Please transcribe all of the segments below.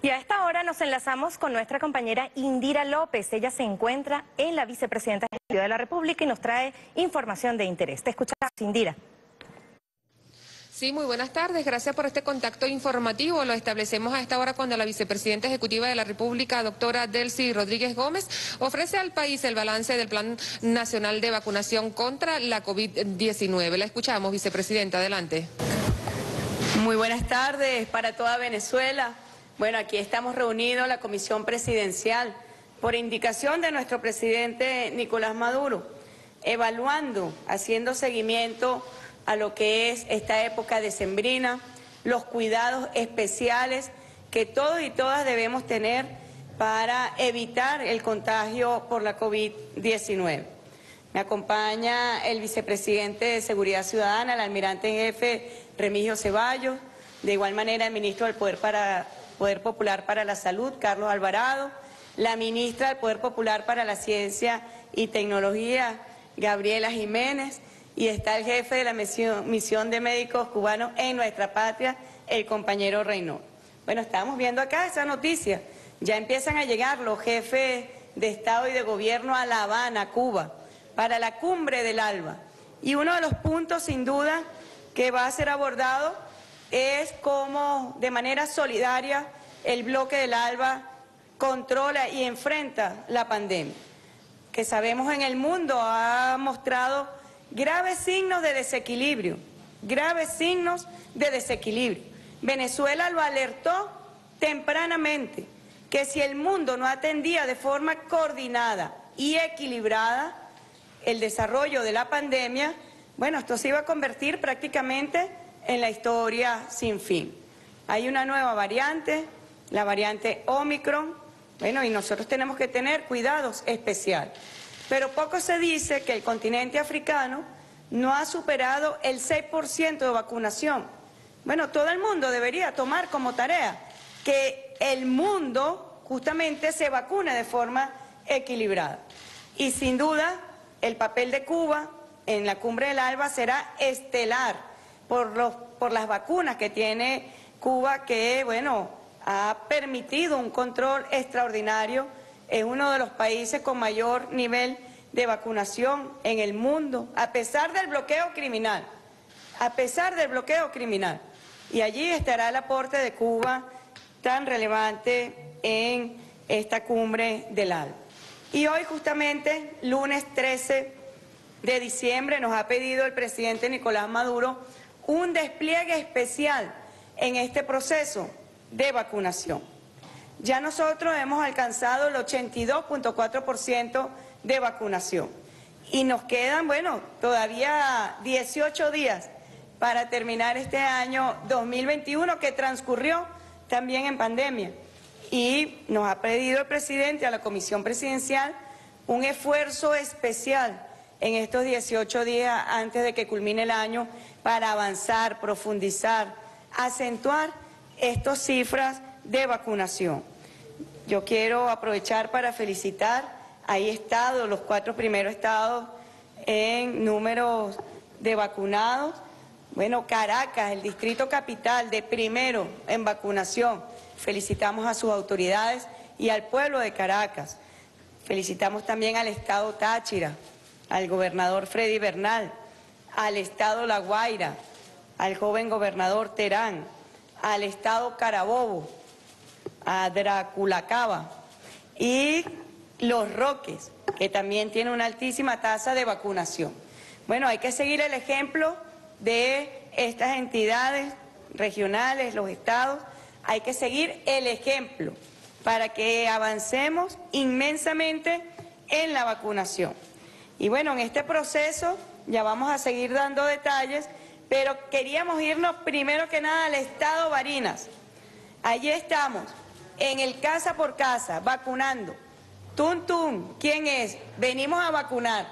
Y a esta hora nos enlazamos con nuestra compañera Indira López. Ella se encuentra en la vicepresidenta de la República y nos trae información de interés. Te escuchamos, Indira. Sí, muy buenas tardes. Gracias por este contacto informativo. Lo establecemos a esta hora cuando la vicepresidenta ejecutiva de la República, doctora Delcy Rodríguez Gómez, ofrece al país el balance del Plan Nacional de Vacunación contra la COVID-19. La escuchamos, vicepresidenta. Adelante. Muy buenas tardes para toda Venezuela. Bueno, aquí estamos reunidos la Comisión Presidencial por indicación de nuestro presidente Nicolás Maduro, evaluando, haciendo seguimiento a lo que es esta época decembrina, los cuidados especiales que todos y todas debemos tener para evitar el contagio por la COVID-19. Me acompaña el vicepresidente de Seguridad Ciudadana, el almirante en jefe Remigio Ceballos, de igual manera el ministro del Poder para Poder Popular para la Salud, Carlos Alvarado, la ministra del Poder Popular para la Ciencia y Tecnología, Gabriela Jiménez, y está el jefe de la misión, de médicos cubanos en nuestra patria, el compañero Reynolds. Bueno, estamos viendo acá esa noticia. Ya empiezan a llegar los jefes de Estado y de Gobierno a La Habana, Cuba, para la cumbre del ALBA. Y uno de los puntos, sin duda, que va a ser abordado es cómo de manera solidaria el bloque del ALBA controla y enfrenta la pandemia, que sabemos en el mundo ha mostrado graves signos de desequilibrio, graves signos de desequilibrio. Venezuela lo alertó tempranamente que si el mundo no atendía de forma coordinada y equilibrada el desarrollo de la pandemia, bueno, esto se iba a convertir prácticamente en la historia sin fin. Hay una nueva variante, la variante Omicron, bueno, y nosotros tenemos que tener cuidados especiales. Pero poco se dice que el continente africano no ha superado el 6% de vacunación. Bueno, todo el mundo debería tomar como tarea que el mundo justamente se vacune de forma equilibrada. Y sin duda, el papel de Cuba en la cumbre del ALBA será estelar por, los, por las vacunas que tiene Cuba, que, bueno, ha permitido un control extraordinario. Es uno de los países con mayor nivel de vacunación en el mundo, a pesar del bloqueo criminal, a pesar del bloqueo criminal. Y allí estará el aporte de Cuba tan relevante en esta cumbre del ALBA. Y hoy justamente, lunes 13 de diciembre, nos ha pedido el presidente Nicolás Maduro un despliegue especial en este proceso de vacunación. Ya nosotros hemos alcanzado el 82.4% de vacunación y nos quedan, bueno, todavía 18 días para terminar este año 2021 que transcurrió también en pandemia. Y nos ha pedido el presidente a la Comisión Presidencial un esfuerzo especial en estos 18 días antes de que culmine el año para avanzar, profundizar, acentuar estas cifras de vacunación. Yo quiero aprovechar para felicitar, ahí estados, los cuatro primeros estados en números de vacunados. Bueno, Caracas, el distrito capital de primero en vacunación. Felicitamos a sus autoridades y al pueblo de Caracas. Felicitamos también al estado Táchira, al gobernador Freddy Bernal, al estado La Guaira, al joven gobernador Terán, al estado Carabobo, a Draculacaba y Los Roques, que también tiene una altísima tasa de vacunación. Bueno, hay que seguir el ejemplo de estas entidades regionales, los estados, hay que seguir el ejemplo para que avancemos inmensamente en la vacunación. Y bueno, en este proceso ya vamos a seguir dando detalles, pero queríamos irnos primero que nada al estado Barinas. Allí estamos, en el casa por casa, vacunando. Tum, tum, ¿quién es? Venimos a vacunar.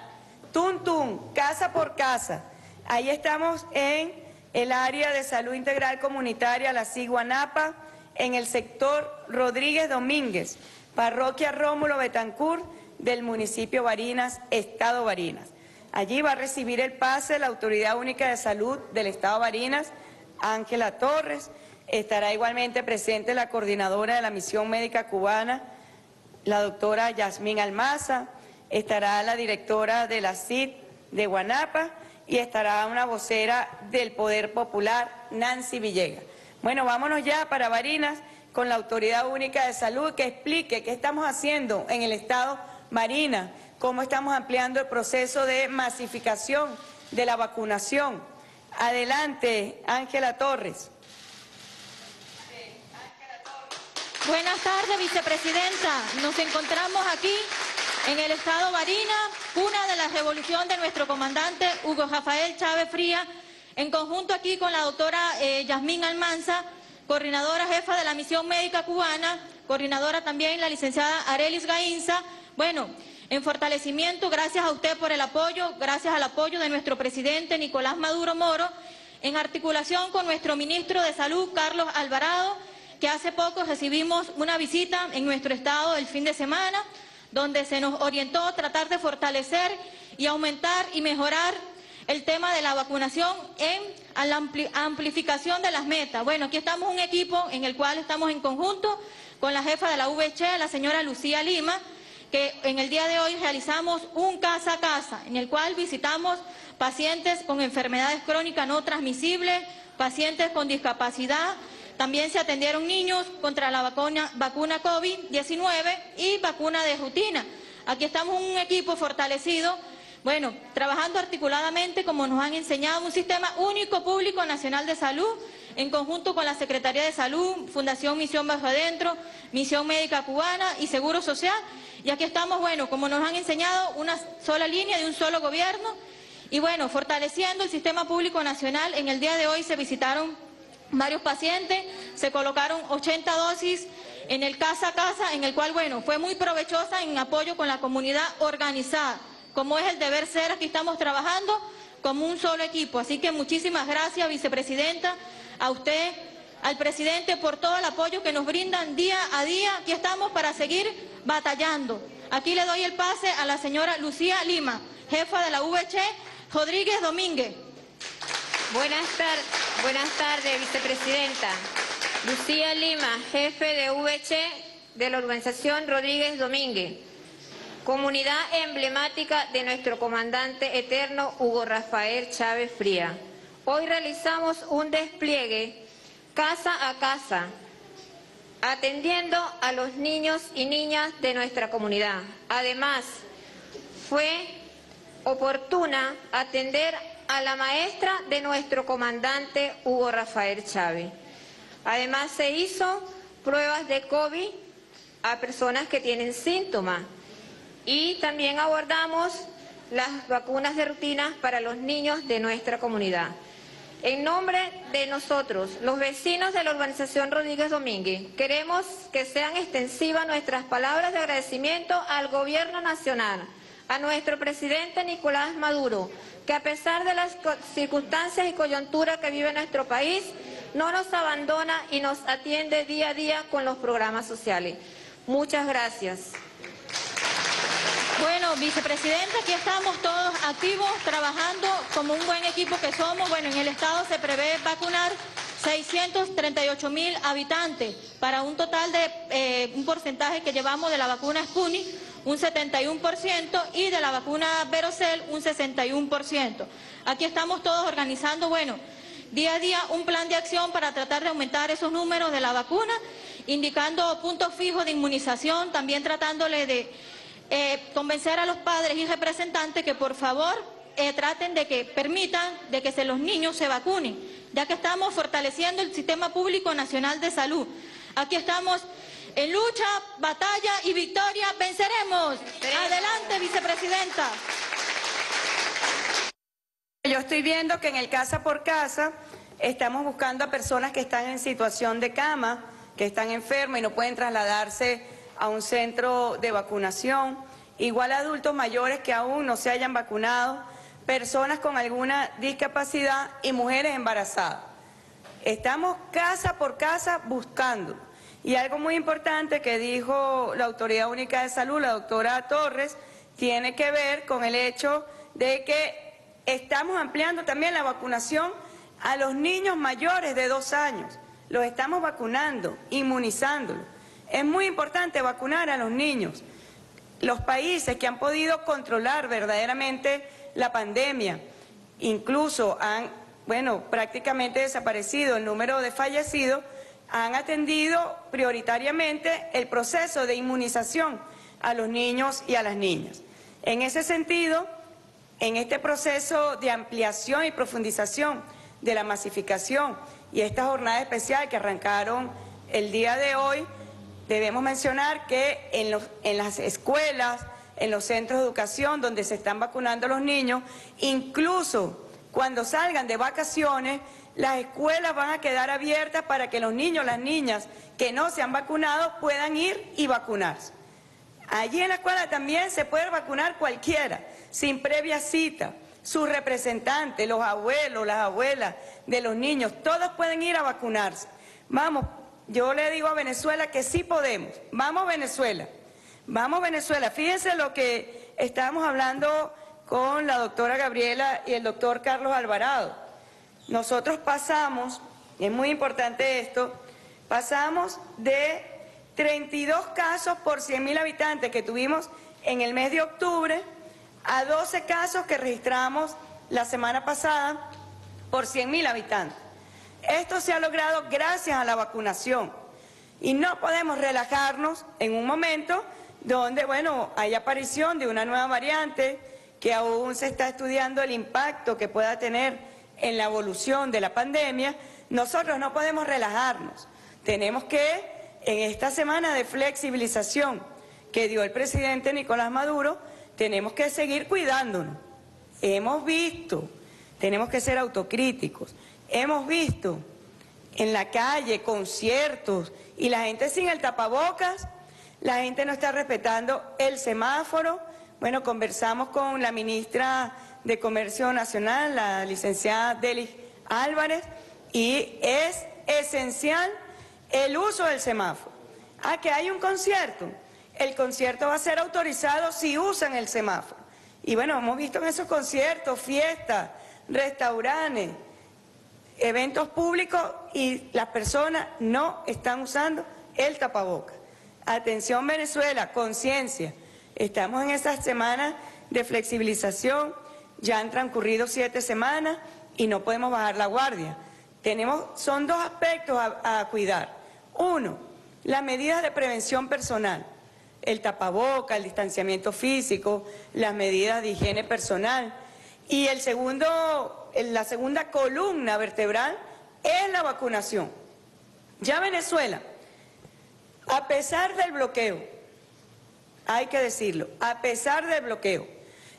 Tum, tum, casa por casa. Ahí estamos en el área de salud integral comunitaria, la Ciguanapa, en el sector Rodríguez Domínguez, parroquia Rómulo Betancourt, del municipio Barinas, Estado Barinas. Allí va a recibir el pase la Autoridad Única de Salud del Estado Barinas, Ángela Torres, Estará igualmente presente la coordinadora de la Misión Médica Cubana, la doctora Yasmín Almaza, estará la directora de la CID de Guanapa y estará una vocera del Poder Popular, Nancy Villegas. Bueno, vámonos ya para Barinas con la Autoridad Única de Salud que explique qué estamos haciendo en el Estado Marina, cómo estamos ampliando el proceso de masificación de la vacunación. Adelante, Ángela Torres. Buenas tardes, vicepresidenta. Nos encontramos aquí en el estado Barina, cuna de la revolución de nuestro comandante Hugo Rafael Chávez Fría, en conjunto aquí con la doctora eh, Yasmín Almanza, coordinadora jefa de la misión médica cubana, coordinadora también la licenciada Arelis Gainza. Bueno, en fortalecimiento, gracias a usted por el apoyo, gracias al apoyo de nuestro presidente Nicolás Maduro Moro, en articulación con nuestro ministro de Salud, Carlos Alvarado, que hace poco recibimos una visita en nuestro estado el fin de semana, donde se nos orientó a tratar de fortalecer y aumentar y mejorar el tema de la vacunación en la amplificación de las metas. Bueno, aquí estamos un equipo en el cual estamos en conjunto con la jefa de la VH, la señora Lucía Lima, que en el día de hoy realizamos un casa a casa, en el cual visitamos pacientes con enfermedades crónicas no transmisibles, pacientes con discapacidad, también se atendieron niños contra la vacuna, vacuna COVID-19 y vacuna de rutina. Aquí estamos un equipo fortalecido, bueno, trabajando articuladamente, como nos han enseñado, un sistema único público nacional de salud, en conjunto con la Secretaría de Salud, Fundación Misión Bajo Adentro, Misión Médica Cubana y Seguro Social. Y aquí estamos, bueno, como nos han enseñado, una sola línea de un solo gobierno. Y bueno, fortaleciendo el sistema público nacional, en el día de hoy se visitaron varios pacientes, se colocaron 80 dosis en el casa a casa, en el cual, bueno, fue muy provechosa en apoyo con la comunidad organizada. Como es el deber ser, aquí estamos trabajando como un solo equipo. Así que muchísimas gracias, vicepresidenta, a usted, al presidente, por todo el apoyo que nos brindan día a día. Aquí estamos para seguir batallando. Aquí le doy el pase a la señora Lucía Lima, jefa de la VH Rodríguez Domínguez. Buenas, buenas tardes, vicepresidenta. Lucía Lima, jefe de VH de la organización Rodríguez Domínguez, comunidad emblemática de nuestro comandante eterno Hugo Rafael Chávez Fría. Hoy realizamos un despliegue casa a casa, atendiendo a los niños y niñas de nuestra comunidad. Además, fue oportuna atender a la maestra de nuestro comandante Hugo Rafael Chávez. Además se hizo pruebas de COVID a personas que tienen síntomas y también abordamos las vacunas de rutina para los niños de nuestra comunidad. En nombre de nosotros, los vecinos de la urbanización Rodríguez Domínguez, queremos que sean extensivas nuestras palabras de agradecimiento al Gobierno Nacional, a nuestro presidente Nicolás Maduro, que a pesar de las circunstancias y coyuntura que vive nuestro país, no nos abandona y nos atiende día a día con los programas sociales. Muchas gracias. Bueno, vicepresidenta, aquí estamos todos activos, trabajando como un buen equipo que somos. Bueno, en el Estado se prevé vacunar 638 mil habitantes para un total de eh, un porcentaje que llevamos de la vacuna Sputnik un 71% y de la vacuna Verocel un 61%. Aquí estamos todos organizando, bueno, día a día un plan de acción para tratar de aumentar esos números de la vacuna, indicando puntos fijos de inmunización, también tratándole de eh, convencer a los padres y representantes que por favor eh, traten de que permitan de que se, los niños se vacunen, ya que estamos fortaleciendo el sistema público nacional de salud. Aquí estamos en lucha, batalla y victoria venceremos. Adelante, vicepresidenta. Yo estoy viendo que en el casa por casa estamos buscando a personas que están en situación de cama, que están enfermas y no pueden trasladarse a un centro de vacunación. Igual adultos mayores que aún no se hayan vacunado, personas con alguna discapacidad y mujeres embarazadas. Estamos casa por casa buscando. Y algo muy importante que dijo la Autoridad Única de Salud, la doctora Torres, tiene que ver con el hecho de que estamos ampliando también la vacunación a los niños mayores de dos años. los estamos vacunando, inmunizándolos. Es muy importante vacunar a los niños. Los países que han podido controlar verdaderamente la pandemia, incluso han, bueno, prácticamente desaparecido el número de fallecidos, han atendido prioritariamente el proceso de inmunización a los niños y a las niñas. En ese sentido, en este proceso de ampliación y profundización de la masificación y esta jornada especial que arrancaron el día de hoy, debemos mencionar que en, las escuelas, en los centros de educación donde se están vacunando los niños, incluso cuando salgan de vacaciones, las escuelas van a quedar abiertas para que los niños, las niñas que no se han vacunado puedan ir y vacunarse. Allí en la escuela también se puede vacunar cualquiera, sin previa cita. Sus representantes, los abuelos, las abuelas de los niños, todos pueden ir a vacunarse. Vamos, yo le digo a Venezuela que sí podemos. Vamos Venezuela. Vamos Venezuela. Fíjense lo que estábamos hablando con la doctora Gabriela y el doctor Carlos Alvarado. Nosotros pasamos, es muy importante esto, pasamos de 32 casos por 100.000 habitantes que tuvimos en el mes de octubre a 12 casos que registramos la semana pasada por 100.000 habitantes. Esto se ha logrado gracias a la vacunación y no podemos relajarnos en un momento donde, bueno, hay aparición de una nueva variante que aún se está estudiando el impacto que pueda tener en la evolución de la pandemia. Nosotros no podemos relajarnos. Tenemos que en esta semana de flexibilización que dio el presidente Nicolás Maduro, tenemos que seguir cuidándonos. Hemos visto, tenemos que ser autocríticos, hemos visto en la calle conciertos y la gente sin el tapabocas, la gente no está respetando el semáforo. Bueno, conversamos con la ministra de Comercio Nacional, la licenciada Delis Álvarez, y es esencial el uso del semáforo. Ah, que hay un concierto. El concierto va a ser autorizado si usan el semáforo. Y bueno, hemos visto en esos conciertos, fiestas, restaurantes, eventos públicos y las personas no están usando el tapaboca. Atención Venezuela, conciencia. Estamos en esta semana de flexibilización, ya han transcurrido siete semanas y no podemos bajar la guardia. Tenemos, son dos aspectos a cuidar. Uno, las medidas de prevención personal, el tapaboca, el distanciamiento físico, las medidas de higiene personal. Y el segundo, la segunda columna vertebral es la vacunación. Ya Venezuela, a pesar del bloqueo, hay que decirlo, a pesar del bloqueo,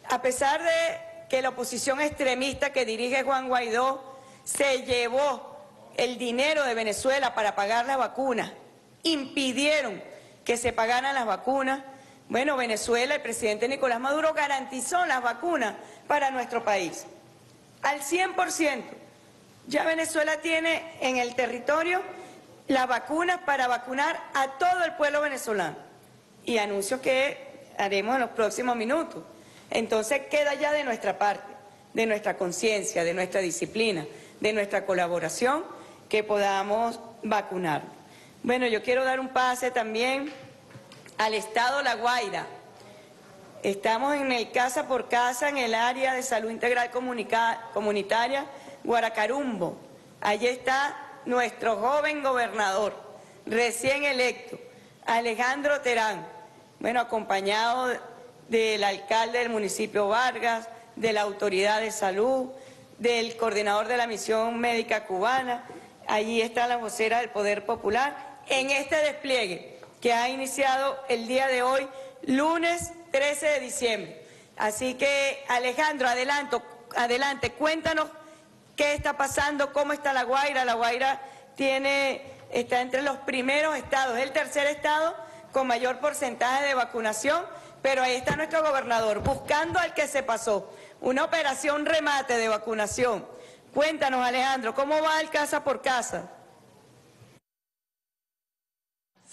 a pesar de que la oposición extremista que dirige Juan Guaidó se llevó el dinero de Venezuela para pagar las vacunas, impidieron que se pagaran las vacunas. Bueno, Venezuela, el presidente Nicolás Maduro garantizó las vacunas para nuestro país. Al 100%. Ya Venezuela tiene en el territorio las vacunas para vacunar a todo el pueblo venezolano. Y anuncio que haremos en los próximos minutos. Entonces queda ya de nuestra parte, de nuestra conciencia, de nuestra disciplina, de nuestra colaboración que podamos vacunar. Bueno, yo quiero dar un pase también al Estado La Guaira. Estamos en el casa por casa en el área de salud integral comunitaria Guaracarumbo. Allí está nuestro joven gobernador, recién electo, Alejandro Terán, bueno, acompañado del alcalde del municipio Vargas, de la autoridad de salud, del coordinador de la misión médica cubana. Allí está la vocera del Poder Popular. En este despliegue que ha iniciado el día de hoy, lunes 13 de diciembre. Así que, Alejandro, adelanto, adelante, cuéntanos qué está pasando, cómo está La Guaira. La Guaira tiene, está entre los primeros estados, es el tercer estado con mayor porcentaje de vacunación, pero ahí está nuestro gobernador, buscando al que se pasó. Una operación remate de vacunación Cuéntanos, Alejandro, ¿cómo va el casa por casa?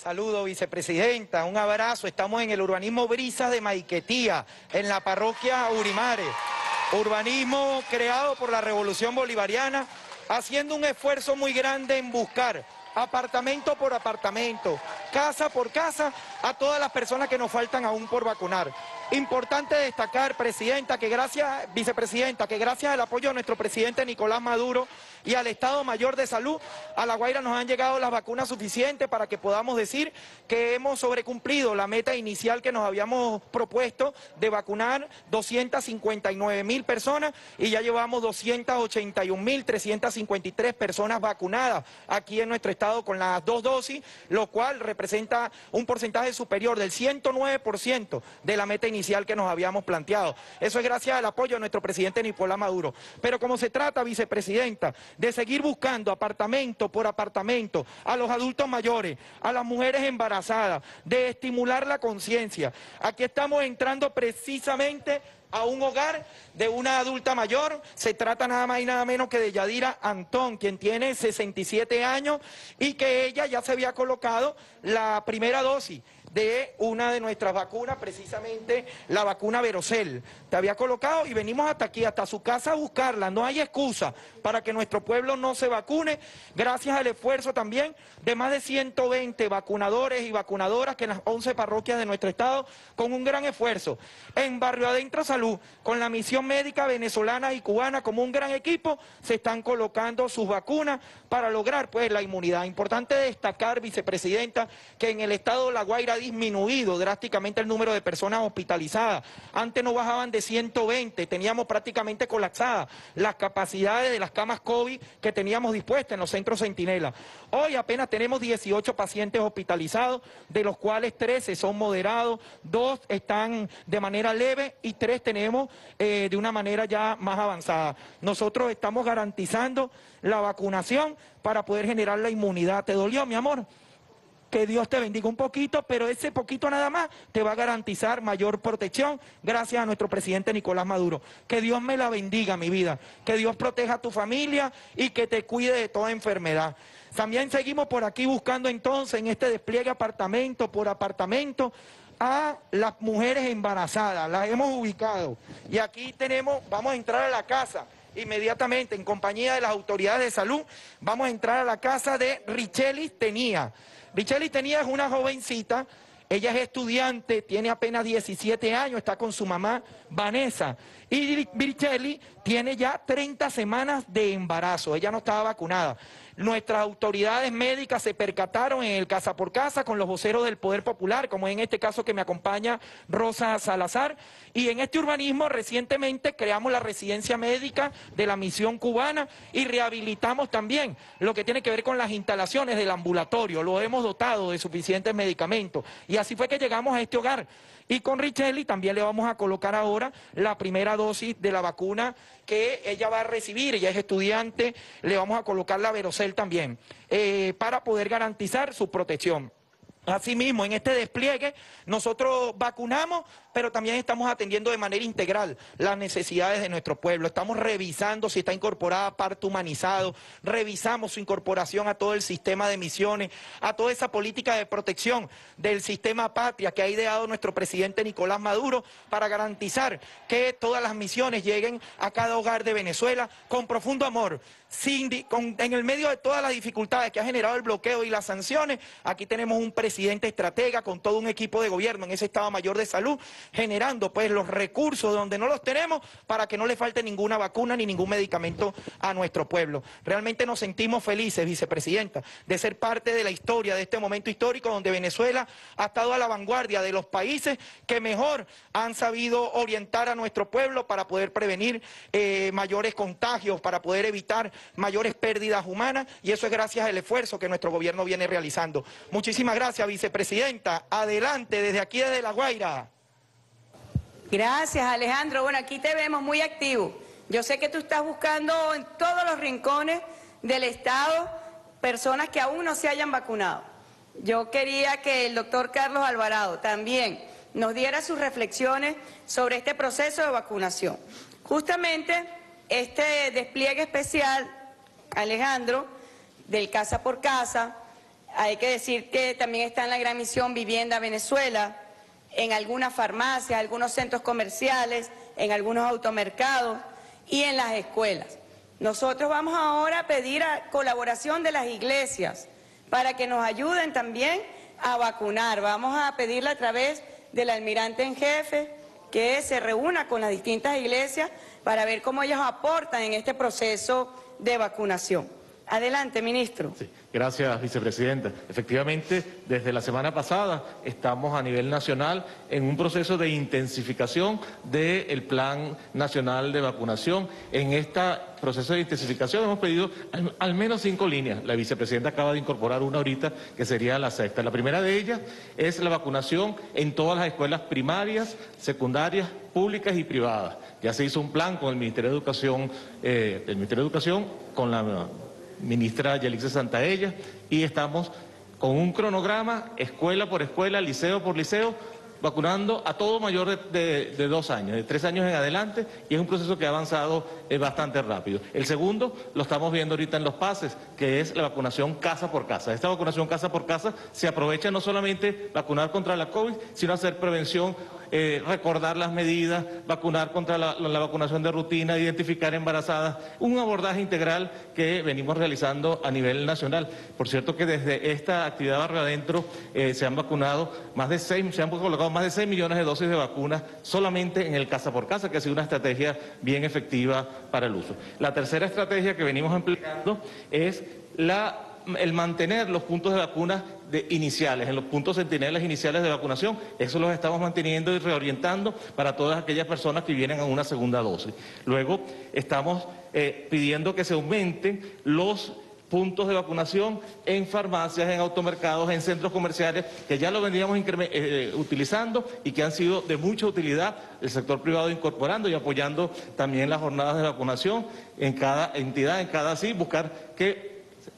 Saludo, vicepresidenta, un abrazo. Estamos en el urbanismo Brisas de Maiquetía, en la parroquia Urimares. Urbanismo creado por la Revolución Bolivariana, haciendo un esfuerzo muy grande en buscar apartamento por apartamento, casa por casa, a todas las personas que nos faltan aún por vacunar. Importante destacar, presidenta, que gracias, vicepresidenta, que gracias al apoyo de nuestro presidente Nicolás Maduro y al Estado Mayor de Salud, a La Guaira nos han llegado las vacunas suficientes para que podamos decir que hemos sobrecumplido la meta inicial que nos habíamos propuesto de vacunar 259 mil personas y ya llevamos 281 mil 353 personas vacunadas aquí en nuestro estado con las dos dosis, lo cual representa un porcentaje superior del 109% de la meta inicial que nos habíamos planteado. Eso es gracias al apoyo de nuestro presidente Nicolás Maduro. Pero como se trata, vicepresidenta, de seguir buscando apartamento por apartamento a los adultos mayores, a las mujeres embarazadas, de estimular la conciencia, aquí estamos entrando precisamente a un hogar de una adulta mayor. Se trata nada más y nada menos que de Yadira Antón, quien tiene 67 años y que ella ya se había colocado la primera dosis de una de nuestras vacunas, precisamente la vacuna Verocel. Te había colocado y venimos hasta aquí, hasta su casa a buscarla. No hay excusa para que nuestro pueblo no se vacune, gracias al esfuerzo también de más de 120 vacunadores y vacunadoras que en las 11 parroquias de nuestro estado, con un gran esfuerzo. En Barrio Adentro Salud, con la misión médica venezolana y cubana como un gran equipo, se están colocando sus vacunas para lograr pues la inmunidad. Importante destacar, vicepresidenta, que en el estado de La Guaira disminuido drásticamente el número de personas hospitalizadas. Antes no bajaban de 120, teníamos prácticamente colapsadas las capacidades de las camas COVID que teníamos dispuestas en los centros Centinela. Hoy apenas tenemos 18 pacientes hospitalizados, de los cuales 13 son moderados, dos están de manera leve y tres tenemos eh, de una manera ya más avanzada. Nosotros estamos garantizando la vacunación para poder generar la inmunidad. ¿Te dolió, mi amor? Que Dios te bendiga un poquito, pero ese poquito nada más te va a garantizar mayor protección gracias a nuestro presidente Nicolás Maduro. Que Dios me la bendiga, mi vida, que Dios proteja a tu familia y que te cuide de toda enfermedad. También seguimos por aquí buscando entonces en este despliegue apartamento por apartamento a las mujeres embarazadas, las hemos ubicado. Y aquí tenemos, vamos a entrar a la casa inmediatamente en compañía de las autoridades de salud, vamos a entrar a la casa de Richelis Tenía. Richeli tenía una jovencita, ella es estudiante, tiene apenas 17 años, está con su mamá Vanessa. Y Richeli tiene ya 30 semanas de embarazo, ella no estaba vacunada. Nuestras autoridades médicas se percataron en el casa por casa con los voceros del Poder Popular, como en este caso que me acompaña Rosa Salazar. Y en este urbanismo recientemente creamos la residencia médica de la misión cubana y rehabilitamos también lo que tiene que ver con las instalaciones del ambulatorio. Lo hemos dotado de suficientes medicamentos. Y así fue que llegamos a este hogar. Y con Richelli también le vamos a colocar ahora la primera dosis de la vacuna que ella va a recibir, ella es estudiante, le vamos a colocar la Verocel también, eh, para poder garantizar su protección. Asimismo, en este despliegue nosotros vacunamos, pero también estamos atendiendo de manera integral las necesidades de nuestro pueblo. Estamos revisando si está incorporada parto humanizado, revisamos su incorporación a todo el sistema de misiones, a toda esa política de protección del sistema patria que ha ideado nuestro presidente Nicolás Maduro para garantizar que todas las misiones lleguen a cada hogar de Venezuela con profundo amor, en el medio de todas las dificultades que ha generado el bloqueo y las sanciones, aquí tenemos un presidente estratega con todo un equipo de gobierno en ese Estado Mayor de Salud, generando pues los recursos donde no los tenemos para que no le falte ninguna vacuna ni ningún medicamento a nuestro pueblo. Realmente nos sentimos felices, vicepresidenta, de ser parte de la historia de este momento histórico donde Venezuela ha estado a la vanguardia de los países que mejor han sabido orientar a nuestro pueblo para poder prevenir eh, mayores contagios, para poder evitar mayores pérdidas humanas y eso es gracias al esfuerzo que nuestro gobierno viene realizando. Muchísimas gracias, vicepresidenta. Adelante, desde aquí, desde La Guaira. Gracias, Alejandro. Bueno, aquí te vemos muy activo. Yo sé que tú estás buscando en todos los rincones del Estado personas que aún no se hayan vacunado. Yo quería que el doctor Carlos Alvarado también nos diera sus reflexiones sobre este proceso de vacunación. Justamente este despliegue especial, Alejandro, del casa por casa, hay que decir que también está en la gran misión Vivienda Venezuela, en algunas farmacias, algunos centros comerciales, en algunos automercados y en las escuelas. Nosotros vamos ahora a pedir a colaboración de las iglesias para que nos ayuden también a vacunar. Vamos a pedirle a través del almirante en jefe que se reúna con las distintas iglesias para ver cómo ellos aportan en este proceso de vacunación. Adelante, ministro. Gracias, vicepresidenta. Efectivamente, desde la semana pasada estamos a nivel nacional en un proceso de intensificación del Plan Nacional de Vacunación. En este proceso de intensificación hemos pedido al, menos cinco líneas. La vicepresidenta acaba de incorporar una ahorita que sería la sexta. La primera de ellas es la vacunación en todas las escuelas primarias, secundarias, públicas y privadas. Ya se hizo un plan con el Ministerio de Educación, eh, el Ministerio de Educación con la ministra Yelixa Santaella, y estamos con un cronograma, escuela por escuela, liceo por liceo, vacunando a todo mayor de, dos años, de tres años en adelante, y es un proceso que ha avanzado eh, bastante rápido. El segundo lo estamos viendo ahorita en los pases, que es la vacunación casa por casa. Esta vacunación casa por casa se aprovecha no solamente vacunar contra la COVID, sino hacer prevención eh, recordar las medidas, vacunar contra la, vacunación de rutina, identificar embarazadas, un abordaje integral que venimos realizando a nivel nacional. Por cierto que desde esta actividad barrio adentro eh, se han vacunado más de seis, se han colocado más de 6 millones de dosis de vacunas solamente en el casa por casa, que ha sido una estrategia bien efectiva para el uso. La tercera estrategia que venimos empleando es la el mantener los puntos de vacuna de iniciales, en los puntos centinelas iniciales de vacunación, eso los estamos manteniendo y reorientando para todas aquellas personas que vienen a una segunda dosis. Luego estamos eh, pidiendo que se aumenten los puntos de vacunación en farmacias, en automercados, en centros comerciales, que ya lo veníamos eh, utilizando y que han sido de mucha utilidad el sector privado incorporando y apoyando también las jornadas de vacunación en cada entidad, en cada sí, buscar que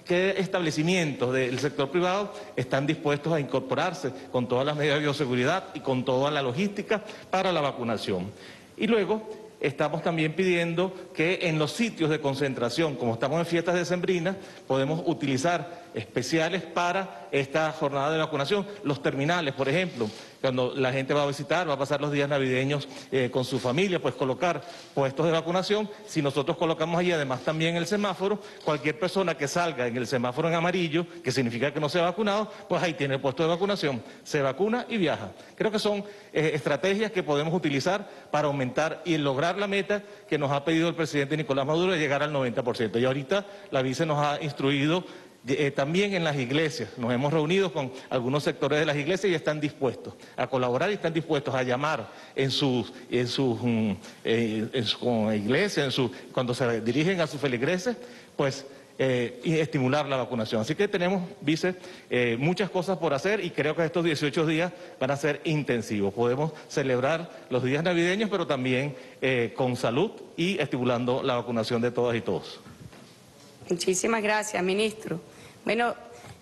qué establecimientos del sector privado están dispuestos a incorporarse con todas las medidas de bioseguridad y con toda la logística para la vacunación. Y luego estamos también pidiendo que en los sitios de concentración, como estamos en fiestas decembrinas, podemos utilizar especiales para esta jornada de vacunación. Los terminales, por ejemplo, cuando la gente va a visitar, va a pasar los días navideños eh, con su familia, pues colocar puestos de vacunación. Si nosotros colocamos allí además también el semáforo, cualquier persona que salga en el semáforo en amarillo, que significa que no se vacunado, pues ahí tiene el puesto de vacunación, se vacuna y viaja. Creo que son eh, estrategias que podemos utilizar para aumentar y lograr la meta que nos ha pedido el presidente Nicolás Maduro de llegar al 90%. Y ahorita la vice nos ha instruido eh, también en las iglesias. Nos hemos reunido con algunos sectores de las iglesias y están dispuestos a colaborar y están dispuestos a llamar en sus, en sus, mm, eh, en su cuando se dirigen a sus feligreses, pues eh, estimular la vacunación. Así que tenemos, vice, eh, muchas cosas por hacer y creo que estos 18 días van a ser intensivos. Podemos celebrar los días navideños, pero también con salud y estimulando la vacunación de todas y todos. Muchísimas gracias, ministro. Bueno,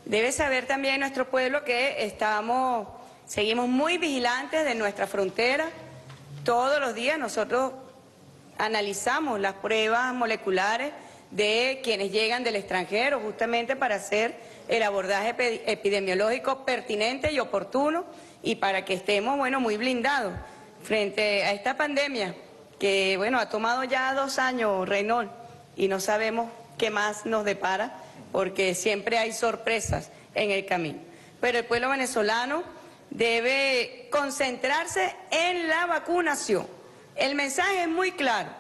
debe saber también nuestro pueblo que estamos, seguimos muy vigilantes de nuestra frontera. Todos los días nosotros analizamos las pruebas moleculares de quienes llegan del extranjero justamente para hacer el abordaje epidemiológico pertinente y oportuno y para que estemos, bueno, muy blindados frente a esta pandemia que, bueno, ha tomado ya dos años, Reynol, y no sabemos qué más nos depara porque siempre hay sorpresas en el camino. Pero el pueblo venezolano debe concentrarse en la vacunación. El mensaje es muy claro,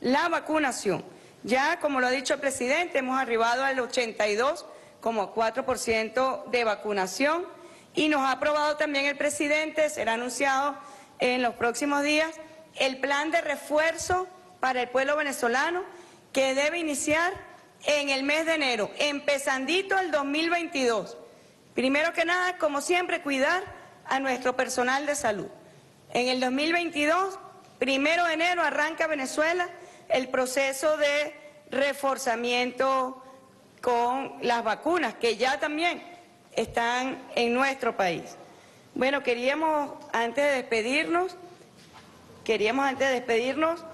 la vacunación. Ya, como lo ha dicho el presidente, hemos arribado al 82,4% de vacunación y nos ha aprobado también el presidente, será anunciado en los próximos días, el plan de refuerzo para el pueblo venezolano que debe iniciar en el mes de enero, empezandito el 2022. Primero que nada, como siempre, cuidar a nuestro personal de salud. En el 2022, primero de enero, arranca Venezuela el proceso de reforzamiento con las vacunas, que ya también están en nuestro país. Bueno, queríamos, antes de despedirnos, queríamos antes de despedirnos,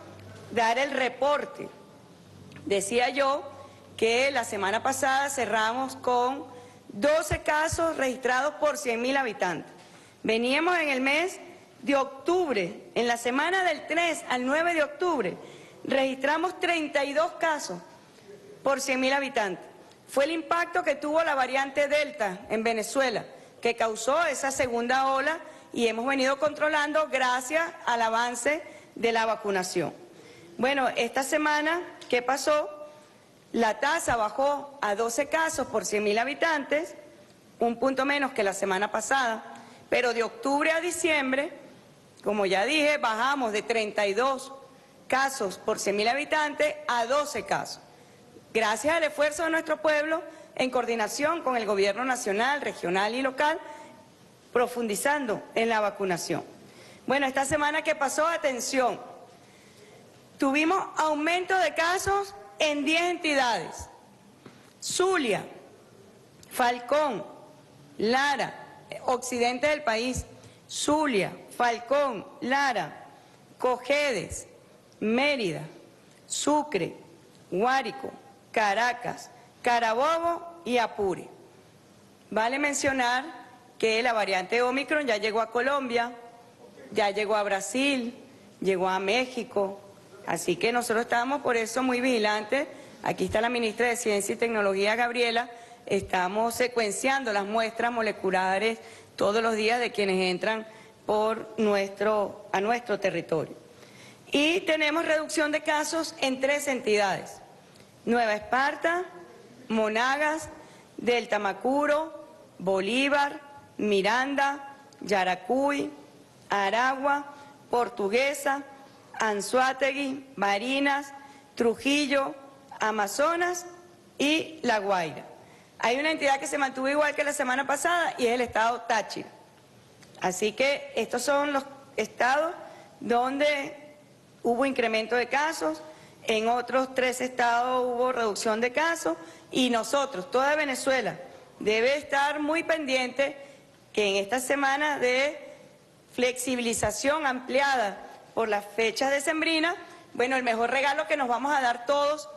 dar el reporte. Decía yo que la semana pasada cerramos con 12 casos registrados por 100.000 habitantes. Veníamos en el mes de octubre, en la semana del 3 al 9 de octubre, registramos 32 casos por 100.000 habitantes. fue el impacto que tuvo la variante Delta en Venezuela, que causó esa segunda ola y hemos venido controlando gracias al avance de la vacunación. Bueno, esta semana, ¿qué pasó? La tasa bajó a 12 casos por 100.000 habitantes, un punto menos que la semana pasada, pero de octubre a diciembre, como ya dije, bajamos de 32 casos por 100.000 habitantes a 12 casos. Gracias al esfuerzo de nuestro pueblo, en coordinación con el gobierno nacional, regional y local, profundizando en la vacunación. Bueno, esta semana que pasó, atención, tuvimos aumento de casos en 10 entidades. Zulia, Falcón, Lara, occidente del país, Zulia, Falcón, Lara, Cojedes, Mérida, Sucre, Guárico, Caracas, Carabobo y Apure. Vale mencionar que la variante Omicron ya llegó a Colombia, ya llegó a Brasil, llegó a México, así que nosotros estamos por eso muy vigilantes. Aquí está la ministra de Ciencia y Tecnología, Gabriela, estamos secuenciando las muestras moleculares todos los días de quienes entran por nuestro, a nuestro territorio. Y tenemos reducción de casos en tres entidades. Nueva Esparta, Monagas, Delta Macuro, Bolívar, Miranda, Yaracuy, Aragua, Portuguesa, Anzuategui, Marinas, Trujillo, Amazonas y La Guaira. Hay una entidad que se mantuvo igual que la semana pasada y es el estado Táchira. Así que estos son los estados donde hubo incremento de casos, en otros tres estados hubo reducción de casos y nosotros, toda Venezuela, debe estar muy pendiente que en esta semana de flexibilización ampliada por las fechas decembrinas, bueno, el mejor regalo que nos vamos a dar todos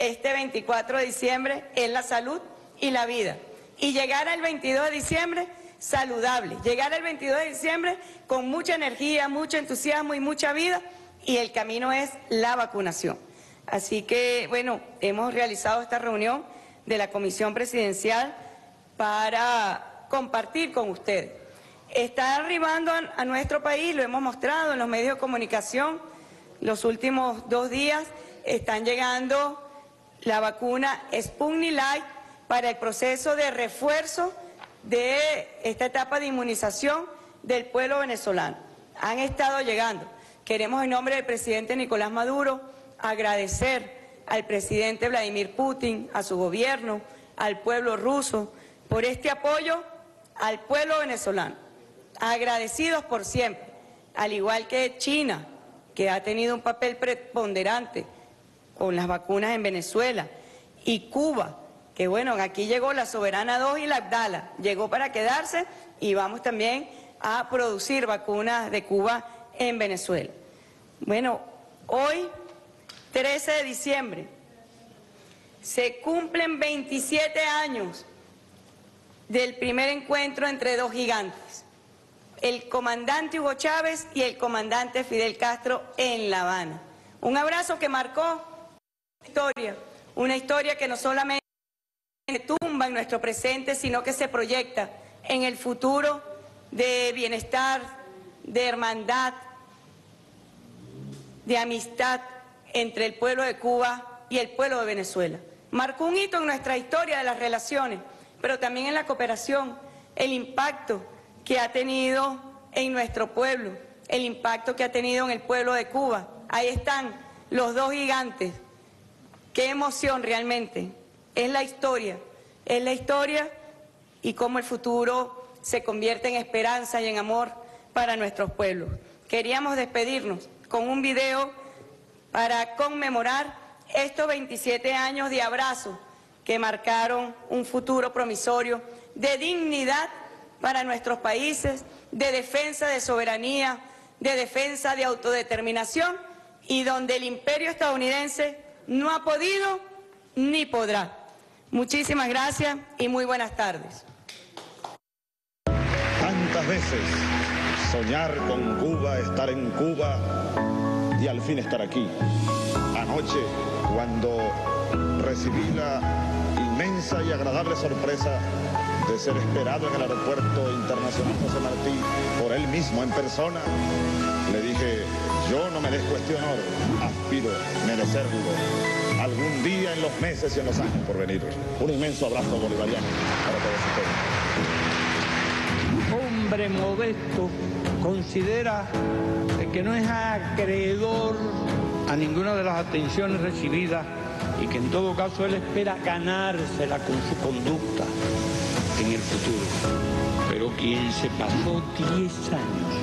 este 24 de diciembre es la salud y la vida. Y llegar al 22 de diciembre saludable, llegar al 22 de diciembre con mucha energía, mucho entusiasmo y mucha vida y el camino es la vacunación. Así que, bueno, hemos realizado esta reunión de la Comisión Presidencial para compartir con ustedes. Está arribando a, nuestro país, lo hemos mostrado en los medios de comunicación, los últimos dos días están llegando la vacuna Sputnik Light para el proceso de refuerzo de esta etapa de inmunización del pueblo venezolano. Han estado llegando. Queremos en nombre del presidente Nicolás Maduro agradecer al presidente Vladimir Putin, a su gobierno, al pueblo ruso, por este apoyo al pueblo venezolano. Agradecidos por siempre, al igual que China, que ha tenido un papel preponderante con las vacunas en Venezuela, y Cuba, que bueno, aquí llegó la Soberana 2 y la Abdala, llegó para quedarse y vamos también a producir vacunas de Cuba en Venezuela. Bueno, hoy 13 de diciembre, se cumplen 27 años del primer encuentro entre dos gigantes, el comandante Hugo Chávez y el comandante Fidel Castro en La Habana. Un abrazo que marcó historia, una historia que no solamente tumba en nuestro presente, sino que se proyecta en el futuro de bienestar, de hermandad, de amistad entre el pueblo de Cuba y el pueblo de Venezuela. Marcó un hito en nuestra historia de las relaciones, pero también en la cooperación, el impacto que ha tenido en nuestro pueblo, el impacto que ha tenido en el pueblo de Cuba. Ahí están los dos gigantes. Qué emoción realmente. Es la historia, es la historia y cómo el futuro se convierte en esperanza y en amor para nuestros pueblos. Queríamos despedirnos con un video para conmemorar estos 27 años de abrazo que marcaron un futuro promisorio de dignidad para nuestros países, de defensa de soberanía, de defensa de autodeterminación y donde el imperio estadounidense no ha podido ni podrá. Muchísimas gracias y muy buenas tardes. Tantas veces soñar con Cuba, estar en Cuba y al fin estar aquí. Anoche, cuando recibí la inmensa y agradable sorpresa de ser esperado en el Aeropuerto Internacional José Martí por él mismo en persona, le dije, yo no merezco este honor, aspiro merecerlo algún día en los meses y en los años por venir. Un inmenso abrazo bolivariano para todos ustedes. Hombre modesto considera que no es acreedor a ninguna de las atenciones recibidas y que en todo caso él espera ganársela con su conducta el futuro. Pero quien se pasó 10 años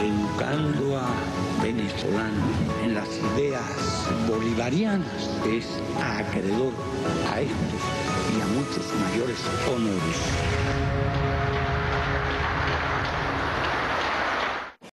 educando a venezolanos en las ideas bolivarianas es acreedor a estos y a muchos mayores honores.